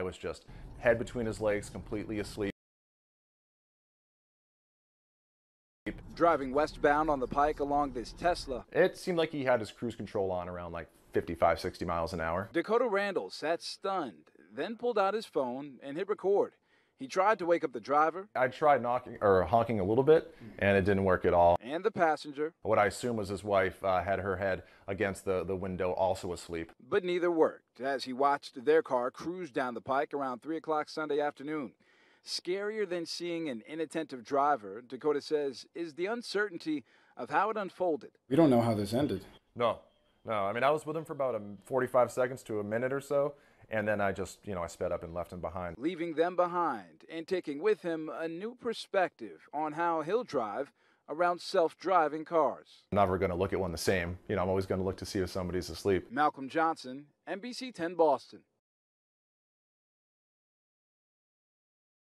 It was just head between his legs, completely asleep. Driving westbound on the pike along this Tesla, It seemed like he had his cruise control on around like 55, 60 miles an hour. Dakota Randall sat stunned, then pulled out his phone and hit record. He tried to wake up the driver I tried knocking or honking a little bit, and it didn't work at all. and the passenger, What I assume was his wife uh, had her head against the, the window, also asleep. but neither worked as he watched their car cruise down the pike around 3 o'clock Sunday afternoon. Scarier than seeing an inattentive driver, Dakota says, is the uncertainty of how it unfolded. We don't know how this ended. No, no. I mean, I was with him for about a 45 seconds to a minute or so, and then I just, you know, I sped up and left him behind. leaving them behind and taking with him a new perspective on how he'll drive around self driving cars. I'm never going to look at one the same. You know, I'm always going to look to see if somebody's asleep. Malcolm Johnson, NBC 10 Boston.